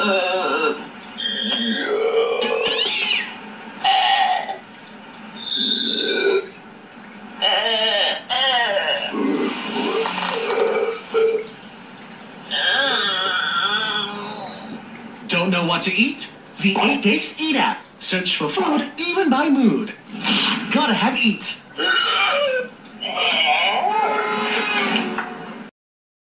Don't know what to eat? The 8 Cakes Eat app. Search for food even by mood. Gotta have eat.